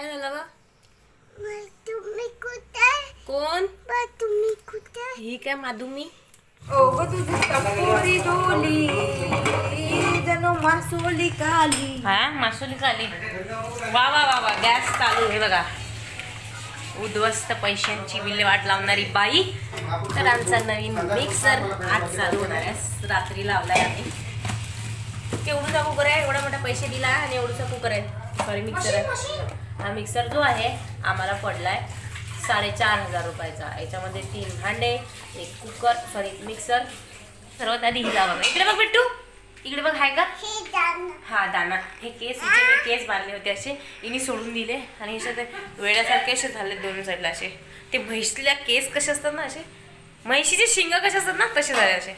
काय झालं तुम्ही कुठे? कोण? तुम्ही कुठे? ही काय माधुमी? ओ तुझी टपोरी डोली जणू मासोली काली हा मासोली आली वा वा वा वा गॅस चालू आहे बघा. उद्ध्वस्त पैशांची विल्हेवाट लावणारी बाई. तर आमचा नवीन मिक्सर आज चालू होणार आहे. रात्री लावलाय आम्ही. केवढूचा कुकर आहे एवढा मोठा पैसे दिला आणि एवढूचा कुकर आहे. सॉरी मिक्सर आहे. हा मिक्सर जो आहे आम्हाला पडलाय साडेचार हजार रुपयाचा. याच्यामध्ये तीन भांडे एक कुकर सॉरी मिक्सर सर्वात आधी हिला बघा. इकडे बघ बिट्टू. इकडे बघ आहे का? हे दाना. हे केस हिचे मी केस बांधले होते असे. हिने सोडून दिले. आणि असे वेड्यासारखे असे झाले दोन्ही साईडला असे. ते म्हैशीला केस कसे असतात ना असे? म्हैशीचे शिंग कसे असतात ना तसे झाले असे.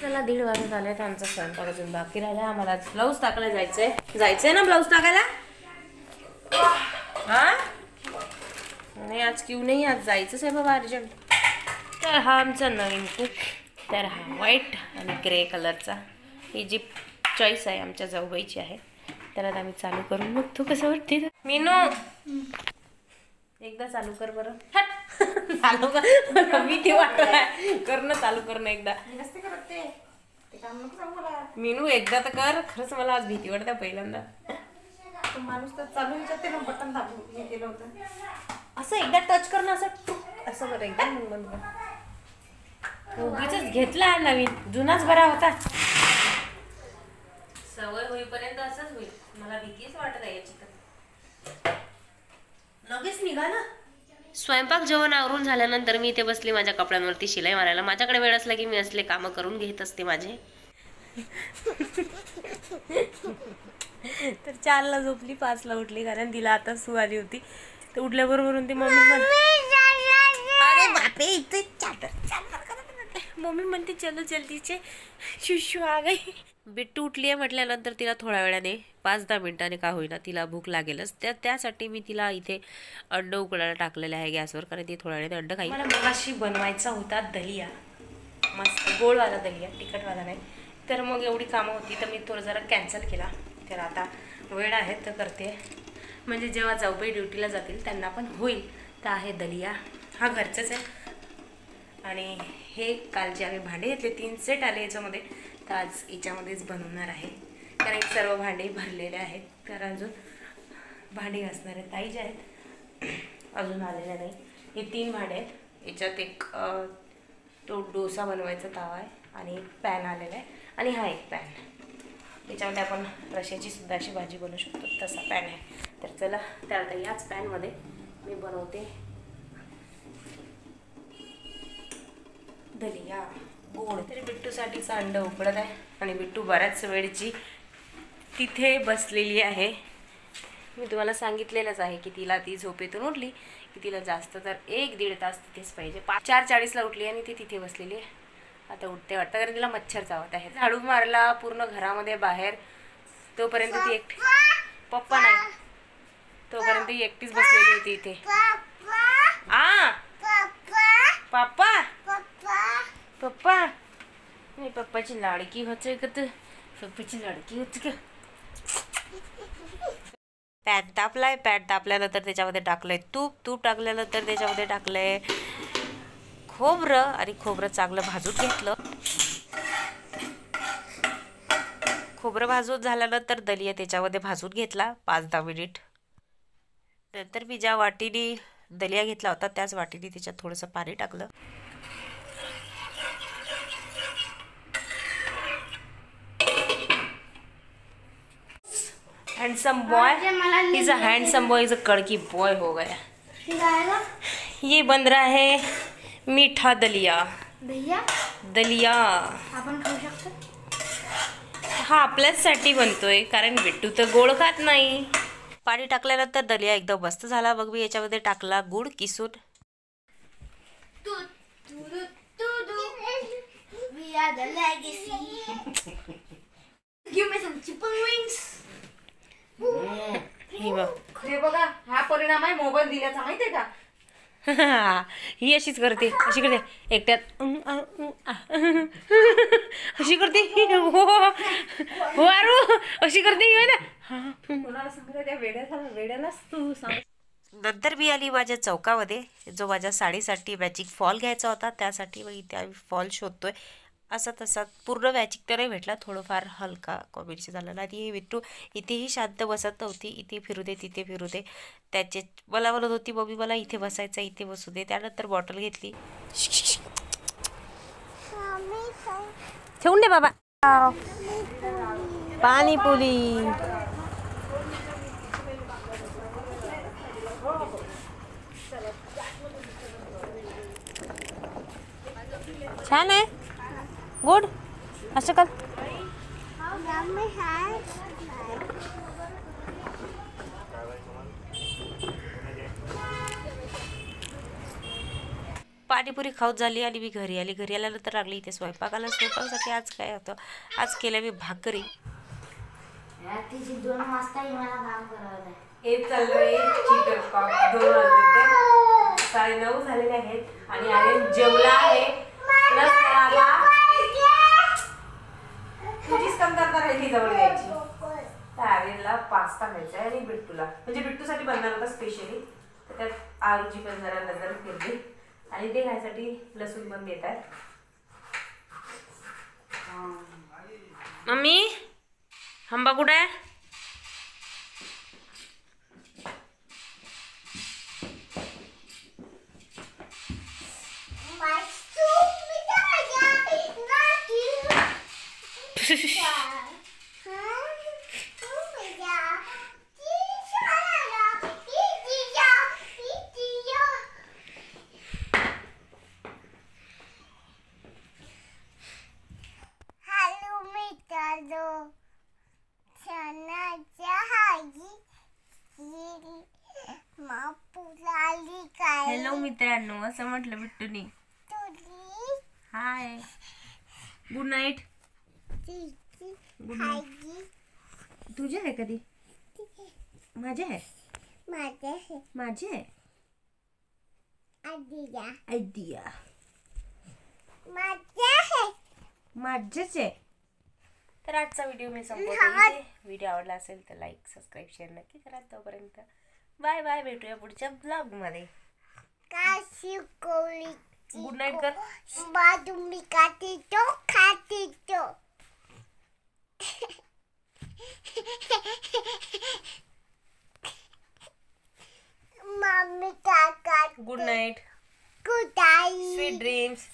चला दीड वाजत आले तर आमचा स्वयंपाक अजून बाकी राहिला. आम्हाला ब्लाऊज टाकायला जायचंय. जायचंय ना ब्लाऊज टाकायला? हा? नाही आज क्यू नाही आज जायचंच आहे बाबा अर्जंट. तर हा आमचा नवीन कुक तर हा व्हाईट आणि ग्रे कलरचा ही जी चॉईस आहे आमच्या जाऊबाईची आहे. तर आता आम्ही चालू करून बघतो कसं वाटते मीनू! एकदा चालू कर बरं. चालू कर. मी ती वाटत करणं चालू करणं एकदा. करत ते ते काम नको सांगू मला. मीनू एकदा तर कर. खरंच मला आज भीती वाटते पहिल्यांदा. तो माणूस तर चालू विचारते ना बटन दाबून हे केलं होतं. असं एकदा टच करणं असं टुक असं कर एकदम बंद कर. उगीच घेतला हा नवीन. जुनाच बरा होता. सवय होईपर्यंत असंच होईल. मला भीतीच वाटत आहे याची तर. लगेच निघा ना. स्वयंपाक जेवण आवरून झाल्यानंतर मी इथे बसली माझ्या कपड्यांवरती शिलाई मारायला माझ्याकडे वेळ असला की मी असले कामं करून घेत असते माझे तर चारला झोपली पाचला उठली कारण तिला आता सू आली होती तर उठल्याबरोबर ती मम्मी अरे बापे इथे मम्मी म्हणते चलो जल्दीचे शिशू आ गई बिट्टू उठली आहे म्हटल्यानंतर तिला थोड्या वेळाने पाच दहा मिनिटाने का होईना तिला भूक लागेलच. त्या त्यासाठी मी तिला इथे अंड उकडायला टाकलेलं आहे गॅसवर कारण ती थोड्या वेळाने अंड खाईल. मला मगाशी बनवायचा होता दलिया. मस्त गोडवाला दलिया तिखटवाला नाही. तर मग एवढी कामं होती तर मी थोडं जरा कॅन्सल केला. तर आता वेळ आहे तर करते. म्हणजे जेव्हा जाऊबाई ड्युटीला जातील त्यांना पण होईल. तर आहे दलिया. हा घरचंच आहे. आणि हे काल जे आम्ही भांडे घेतले तीन सेट आले याच्यामध्ये. तर आज याच्यामध्येच बनवणार आहे. कारण सर्व भांडे भरलेले आहेत. तर अजून भांडी घासणारे ताई जे आहेत अजून आलेल्या नाही. हे तीन भांडे आहेत. याच्यात एक तो डोसा बनवायचा तावा आहे आणि एक पॅन आलेला आहे. आणि हा एक पॅन. याच्यामध्ये आपण रश्याची सुद्धा अशी भाजी बनवू शकतो. तसा पॅन आहे. तर चला त्या आता याच पॅनमध्ये मी बनवते दलिया. गोड तरी बिट्टूसाठीचं अंड उकडत आहे. आणि बिट्टू बऱ्याच वेळची तिथे बसलेली आहे. मी तुम्हाला सांगितलेलंच आहे की तिला ती झोपेतून उठली की तिला जास्त तर एक दीड तास तिथेच पाहिजे. पाच चार चाळीसला उठली आणि ती तिथे बसलेली आहे. आता उठते वाटतं कारण तिला मच्छर चावत आहे. झाडू मारला पूर्ण घरामध्ये बाहेर. तोपर्यंत ती एकटी पप्पा नाही. तोपर्यंत ती एकटीच बसलेली होती इथे. आ! पप्पा! पापा पप्पा मी पप्पाची लाडकी होते का तू पप्पाची लाडकी होती का पॅन तापलाय पॅन तापल्यानंतर त्याच्यामध्ये टाकलंय तूप तूप टाकल्यानंतर त्याच्यामध्ये टाकलंय खोबरं आणि खोबरं चांगलं भाजून घेतलं. खोबरं भाजून झाल्यानंतर दलिया त्याच्यामध्ये भाजून घेतला पाच दहा मिनिट. नंतर मी ज्या वाटीने दलिया घेतला होता त्याच वाटीने त्याच्यात थोडंसं पाणी टाकलं. Handsome boy is a handsome boy is a कड़की boy हो गया। ये बन रहा है मीठा दलिया। दलिया? आपण खाऊ शकतो? हा आपल्याचसाठी बनतोय कारण बिट्टू तर गोड खात नाही. पाणी टाकल्यानंतर दलिया एकदम मस्त झाला. मग मी याच्यामध्ये टाकला गुड किसून. परिणाम आहे मोबाईल दिल्याचा माहितीये का? ही अशीच करते. अशी करते. एकट्यात. अशी करते. हो. हो अशी करते ही ना. हा. त्या वेड्यालाच तू सांग. नंतर मी आली माझ्या चौकामध्ये. जो माझ्या साडीसाठी मॅचिक फॉल घ्यायचा होता त्यासाठी मग इथे आम्ही फॉल शोधतोय. असा तसा पूर्ण मॅचिक तर नाही भेटला. थोडंफार हलका कॉम्बिनेशन झालेला. आणि हे विट्टू इथेही शांत बसत नव्हती. इथे फिरू दे तिथे फिरू दे. त्याचे मला म्हणत होती मम्मी मला इथे बसायचं इथे बसू दे. त्यानंतर बॉटल घेतली. ठेवून दे बाबा. पाणीपुरी. छान आहे. गुड असं कर पाणीपुरी खाऊत झाली आणि मी घरी आली. घरी आल्यानंतर लागली इथे स्वयंपाकाला स्वयंपाकासाठी आज काय होतं? आज केलं मी भाकरी. दोन वाजता हे चाललंय साडे नऊ झालेले आहेत आणि आर्यन जेवला आहे. प्लस कमतरता राहिली जवळ यायची तर आर्यनला पास्ता खायचा आहे आणि बिट्टूला. म्हणजे बिट्टूसाठी बनणार होता स्पेशली तर त्यात आरूची पण जरा नजर फिरली आणि ते खायसाठी लसूण पण देत आहेत मम्मी हंबा कुठे? आहे हॅलो मित्रांनो सणाच्या हाजी मापुलाली काय हॅलो मित्रांनो असं म्हटलं बिट्टूनी. Hi. Good night good night तुझे आहे कधी? माझे आहे? माझे आहे? आयडिया. माझेच आहे. तर आजचा व्हिडिओ मी. संपवते व्हिडिओ आवडला असेल तर लाईक सबस्क्राईब शेअर नक्की करा तोपर्यंत. बाय बाय भेटूया पुढच्या ब्लॉगमध्ये का शिकवली गुड नाईट कर बादुमी खाते तो खाते तो मम्मी का good night good night sweet dreams